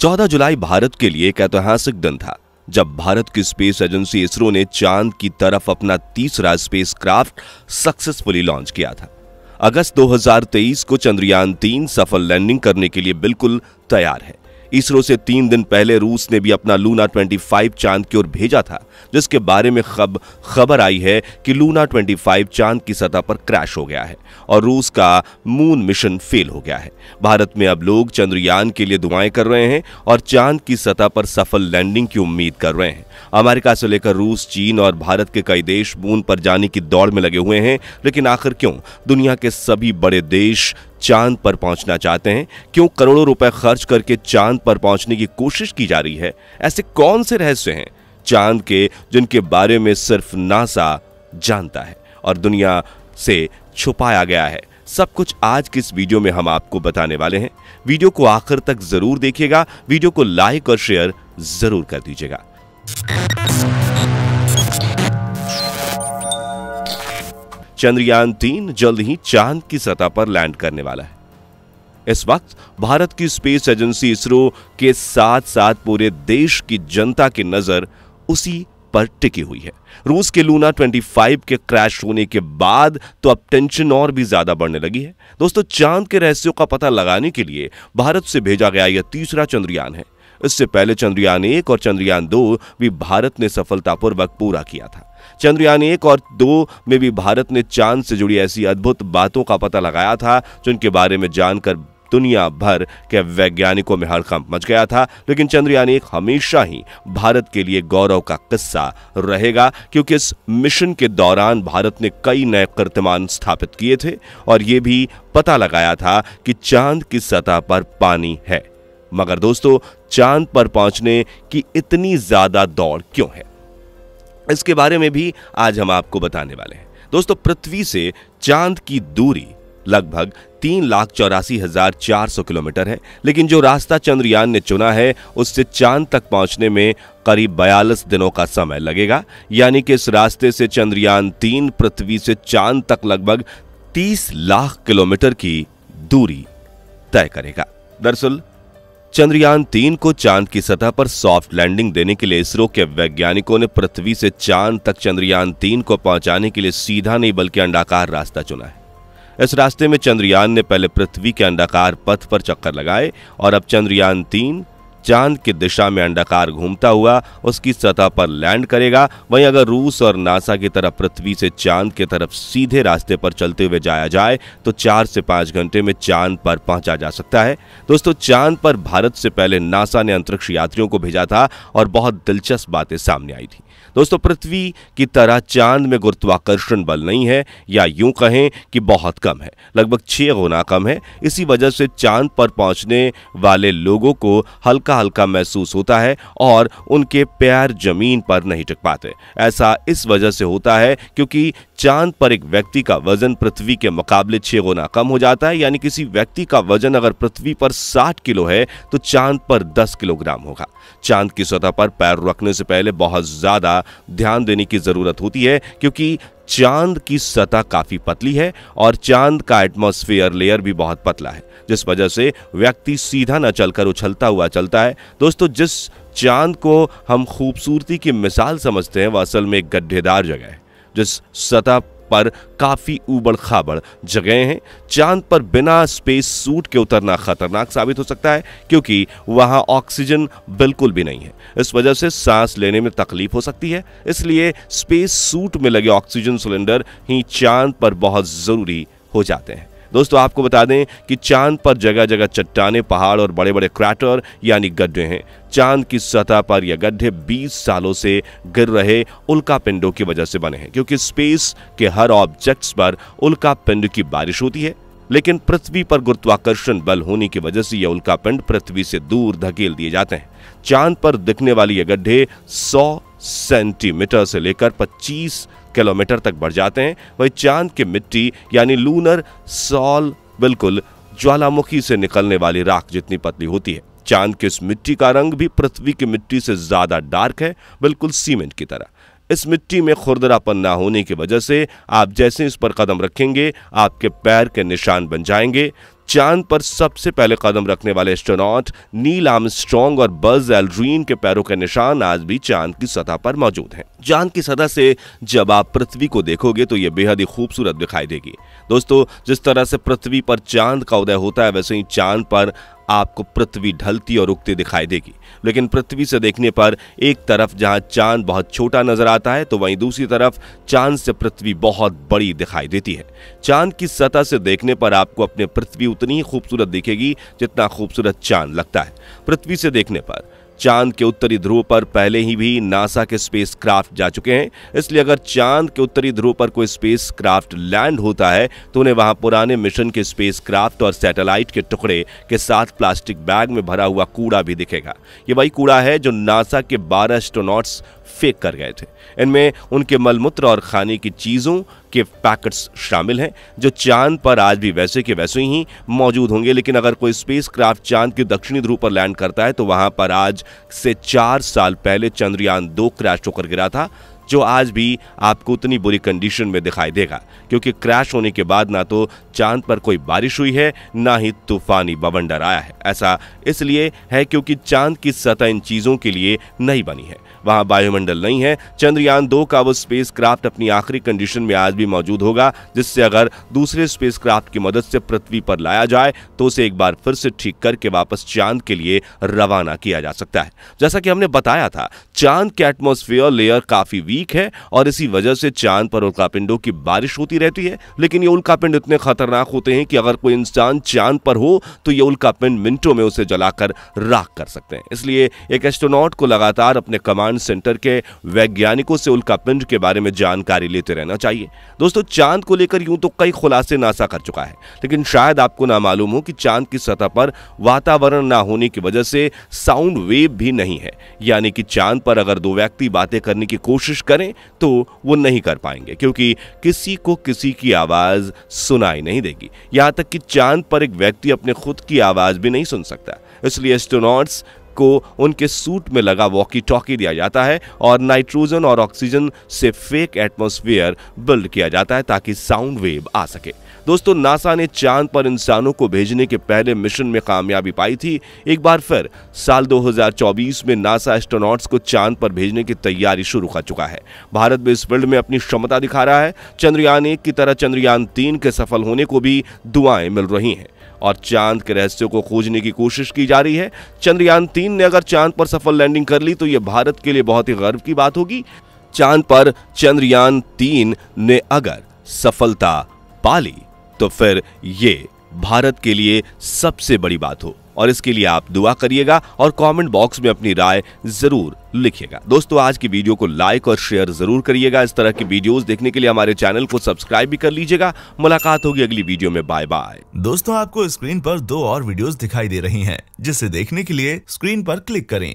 चौदह जुलाई भारत के लिए एक ऐतिहासिक दिन था, जब भारत की स्पेस एजेंसी इसरो ने चाँद की तरफ़ अपना तीसरा स्पेस क्राफ्ट सक्सेसफुली लॉन्च किया था। अगस्त 2023 को चंद्रयान तीन सफल लैंडिंग करने के लिए बिल्कुल तैयार है। इसरो से तीन दिन पहले रूस ने भी अपना लूना 25 चाँद की ओर भेजा था, जिसके बारे में खब, खबर आई है कि लूना 25 चाँद की सतह पर क्रैश हो गया है और रूस का मून मिशन फेल हो गया है। भारत में अब लोग चंद्रयान के लिए दुआएँ कर रहे हैं और चाँद की सतह पर सफल लैंडिंग की उम्मीद कर रहे हैं। अमेरिका से लेकर रूस, चीन और भारत के कई देश मून पर जाने की दौड़ में लगे हुए हैं, लेकिन आखिर क्यों? दुनिया के सभी बड़े देश चाँद पर पहुँचना चाहते हैं। क्यों करोड़ों रुपए खर्च करके चाँद पर पहुँचने की कोशिश की जा रही है? ऐसे कौन से रहस्य हैं चाँद के जिनके बारे में सिर्फ़ नासा जानता है और दुनिया से छुपाया गया है? सब कुछ आज की इस वीडियो में हम आपको बताने वाले हैं। वीडियो को आखिर तक ज़रूर देखिएगा, वीडियो को लाइक और शेयर ज़रूर कर दीजिएगा। चंद्रयान तीन जल्द ही चाँद की सतह पर लैंड करने वाला है। इस वक्त भारत की स्पेस एजेंसी इसरो के साथ साथ पूरे देश की जनता की नज़र उसी पर टिकी हुई है। रूस के लूना 25 के क्रैश होने के बाद तो अब टेंशन और भी ज़्यादा बढ़ने लगी है। दोस्तों, चाँद के रहस्यों का पता लगाने के लिए भारत से भेजा गया यह तीसरा चंद्रयान है। इससे पहले चंद्रयान एक और चंद्रयान दो भी भारत ने सफलतापूर्वक पूरा किया था। चंद्रयान एक और दो में भी भारत ने चाँद से जुड़ी ऐसी अद्भुत बातों का पता लगाया था, जिनके बारे में जानकर दुनिया भर के वैज्ञानिकों में हड़कंप मच गया था। लेकिन चंद्रयान एक हमेशा ही भारत के लिए गौरव का किस्सा रहेगा, क्योंकि इस मिशन के दौरान भारत ने कई नए कीर्तिमान स्थापित किए थे, और यह भी पता लगाया था कि चाँद की सतह पर पानी है। मगर दोस्तों, चाँद पर पहुँचने की इतनी ज़्यादा दौड़ क्यों है? इसके बारे में भी आज हम आपको बताने वाले हैं। दोस्तों, पृथ्वी से चाँद की दूरी लगभग तीन लाख चौरासी हज़ार चार सौ किलोमीटर है, लेकिन जो रास्ता चंद्रयान ने चुना है, उससे चाँद तक पहुँचने में करीब बयालीस दिनों का समय लगेगा। यानी कि इस रास्ते से चंद्रयान तीन, पृथ्वी से चाँद तक लगभग तीस लाख किलोमीटर की दूरी तय करेगा। दरअसल चंद्रयान तीन को चाँद की सतह पर सॉफ्ट लैंडिंग देने के लिए इसरो के वैज्ञानिकों ने पृथ्वी से चाँद तक चंद्रयान तीन को पहुँचाने के लिए सीधा नहीं बल्कि अंडाकार रास्ता चुना है। इस रास्ते में चंद्रयान ने पहले पृथ्वी के अंडाकार पथ पर चक्कर लगाए और अब चंद्रयान तीन चाँद की दिशा में अंडाकार घूमता हुआ उसकी सतह पर लैंड करेगा। वहीं अगर रूस और नासा की तरफ़ पृथ्वी से चाँद की तरफ़ सीधे रास्ते पर चलते हुए जाया जाए तो चार से पाँच घंटे में चाँद पर पहुँचा जा सकता है। दोस्तों, चाँद पर भारत से पहले नासा ने अंतरिक्ष यात्रियों को भेजा था और बहुत दिलचस्प बातें सामने आई थी। दोस्तों, पृथ्वी की तरह चाँद में गुरुत्वाकर्षण बल नहीं है, या यूँ कहें कि बहुत कम है, लगभग छह गुना कम है। इसी वजह से चाँद पर पहुँचने वाले लोगों को हल्का हल्का हल्का महसूस होता है और उनके पैर ज़मीन पर नहीं टिक पाते। ऐसा इस वजह से होता है क्योंकि चाँद पर एक व्यक्ति का वज़न पृथ्वी के मुकाबले छह गुना कम हो जाता है, यानी किसी व्यक्ति का वज़न अगर पृथ्वी पर 60 किलो है तो चाँद पर 10 किलोग्राम होगा। चाँद की सतह पर पैर रखने से पहले बहुत ज़्यादा ध्यान देने की ज़रूरत होती है, क्योंकि चाँद की सतह काफ़ी पतली है और चाँद का एटमॉस्फेयर लेयर भी बहुत पतला है, जिस वजह से व्यक्ति सीधा न चलकर उछलता हुआ चलता है। दोस्तों, जिस चाँद को हम खूबसूरती की मिसाल समझते हैं, वह असल में एक गड्ढेदार जगह है, जिस सतह पर काफ़ी उबड़ खाबड़ जगह हैं। चाँद पर बिना स्पेस सूट के उतरना खतरनाक साबित हो सकता है, क्योंकि वहाँ ऑक्सीजन बिल्कुल भी नहीं है। इस वजह से सांस लेने में तकलीफ़ हो सकती है, इसलिए स्पेस सूट में लगे ऑक्सीजन सिलेंडर ही चाँद पर बहुत ज़रूरी हो जाते हैं। दोस्तों, आपको बता दें कि चाँद पर जगह जगह चट्टाने, पहाड़ और बड़े बड़े क्रैटर यानी गड्ढे हैं। चाँद की सतह पर यह गड्ढे 20 सालों से गिर रहे उल्का पिंडों की वजह से बने हैं, क्योंकि स्पेस के हर ऑब्जेक्ट्स पर उल्का पिंड की बारिश होती है। लेकिन पृथ्वी पर गुरुत्वाकर्षण बल होने की वजह से यह उल्का पिंड पृथ्वी से दूर धकेल दिए जाते हैं। चाँद पर दिखने वाली ये गड्ढे 100 सेंटीमीटर से लेकर 25 किलोमीटर तक बढ़ जाते हैं। वही चाँद की मिट्टी, यानी लूनर, सॉल, बिल्कुल ज्वालामुखी से निकलने वाली राख जितनी पतली होती है। चाँद की इस मिट्टी का रंग भी पृथ्वी की मिट्टी से ज़्यादा डार्क है, बिल्कुल सीमेंट की तरह। इस मिट्टी में खुरदरापन ना होने की वजह से आप जैसे इस पर कदम रखेंगे, आपके पैर के निशान बन जाएँगे। चाँद पर सबसे पहले कदम रखने वाले एस्ट्रोनॉट नील आर्मस्ट्रॉन्ग और बज एल्ड्रीन के पैरों के निशान आज भी चाँद की सतह पर मौजूद हैं। चाँद की सतह से जब आप पृथ्वी को देखोगे तो यह बेहद ही खूबसूरत दिखाई देगी। दोस्तों, जिस तरह से पृथ्वी पर चाँद का उदय होता है, वैसे ही चाँद पर आपको पृथ्वी ढलती और उगती दिखाई देगी। लेकिन पृथ्वी से देखने पर एक तरफ़ जहाँ चाँद बहुत छोटा नज़र आता है तो वहीं दूसरी तरफ़ चाँद से पृथ्वी बहुत बड़ी दिखाई देती है। चाँद की सतह से देखने पर आपको अपने पृथ्वी उतनी ही खूबसूरत दिखेगी जितना खूबसूरत चाँद लगता है। पृथ्वी से देखने पर चाँद के उत्तरी ध्रुव पर पहले ही भी नासा के स्पेस क्राफ्ट जा चुके हैं। इसलिए अगर चाँद के उत्तरी ध्रुव पर कोई स्पेस क्राफ्ट लैंड होता है तो उन्हें वहाँ पुराने मिशन के स्पेस क्राफ्ट और सैटेलाइट के टुकड़े के साथ प्लास्टिक बैग में भरा हुआ कूड़ा भी दिखेगा। ये वही कूड़ा है जो नासा के बारह एस्ट्रोनॉट्स फेंक कर गए थे। इनमें उनके मलमूत्र और खाने की चीज़ों के पैकेट्स शामिल हैं, जो चाँद पर आज भी वैसे के वैसे ही मौजूद होंगे। लेकिन अगर कोई स्पेस क्राफ्ट चाँद के दक्षिणी ध्रुव पर लैंड करता है तो वहाँ पर आज से चार साल पहले चंद्रयान दो क्रैश होकर गिरा था, जो आज भी आपको उतनी बुरी कंडीशन में दिखाई देगा। क्योंकि क्रैश होने के बाद ना तो चाँद पर कोई बारिश हुई है, ना ही तूफानी बवंडर आया है। ऐसा इसलिए है क्योंकि चाँद की सतह इन चीज़ों के लिए नहीं बनी है। वहाँ वायुमंडल नहीं है। चंद्रयान दो का वो स्पेस क्राफ्ट अपनी आखिरी कंडीशन में आज भी मौजूद होगा, जिससे अगर दूसरे स्पेस क्राफ्ट की मदद से पृथ्वी पर लाया जाए तो उसे एक बार फिर से ठीक करके वापस चाँद के लिए रवाना किया जा सकता है। जैसा कि हमने बताया था, चाँद के एटमोस्फेयर लेयर काफ़ी वीक है, और इसी वजह से चाँद पर उल्कापिंडों की बारिश होती रहती है। लेकिन ये उल्कापिंड इतने खतरनाक होते हैं कि अगर कोई इंसान चाँद पर हो तो ये उल्कापिंड मिनटों में उसे जलाकर राख कर सकते हैं। इसलिए एक एस्ट्रोनॉट को लगातार अपने कमांड सेंटर के वैज्ञानिकों से उल्कापिंड के बारे में जानकारी लेते रहना चाहिए। दोस्तों, चाँद को लेकर यूँ तो कई खुलासे नासा कर चुका है, लेकिन शायद आपको ना मालूम हो कि चाँद की सतह पर वातावरण ना होने की वजह से साउंड वेव भी नहीं है। यानी कि चाँद पर अगर दो व्यक्ति बातें करने की कोशिश करें तो वो नहीं कर पाएँगे, क्योंकि किसी को किसी की आवाज़ सुनाई नहीं देगी। यहाँ तक कि चाँद पर एक व्यक्ति अपने खुद की आवाज़ भी नहीं सुन सकता। इसलिए एस्ट्रोनॉट्स को उनके सूट में लगा वॉकी टॉकी दिया जाता है और नाइट्रोजन और ऑक्सीजन से फेक एटमॉस्फेयर बिल्ड किया जाता है ताकि साउंड वेव आ सके। दोस्तों, नासा ने चाँद पर इंसानों को भेजने के पहले मिशन में कामयाबी पाई थी। एक बार फिर, साल 2024 में नासा एस्ट्रोनॉट्स को चाँद पर भेजने की तैयारी शुरू कर चुका है। भारत भी इस फ़ील्ड में अपनी क्षमता दिखा रहा है। चंद्रयान एक की तरह चंद्रयान तीन के सफल होने को भी दुआएँ मिल रही हैं। और चाँद के रहस्यों को खोजने की कोशिश की जा रही है। चंद्रयान तीन ने अगर चाँद पर सफल लैंडिंग कर ली तो यह भारत के लिए बहुत ही गर्व की बात होगी। चाँद पर चंद्रयान तीन ने अगर सफलता पा ली तो फिर ये भारत के लिए सबसे बड़ी बात हो। और इसके लिए आप दुआ करिएगा और कमेंट बॉक्स में अपनी राय ज़रूर लिखिएगा। दोस्तों, आज की वीडियो को लाइक और शेयर ज़रूर करिएगा। इस तरह की वीडियोस देखने के लिए हमारे चैनल को सब्सक्राइब भी कर लीजिएगा। मुलाकात होगी अगली वीडियो में। बाय बाय दोस्तों, आपको स्क्रीन पर दो और वीडियोस दिखाई दे रही हैं, जिसे देखने के लिए स्क्रीन पर क्लिक करें।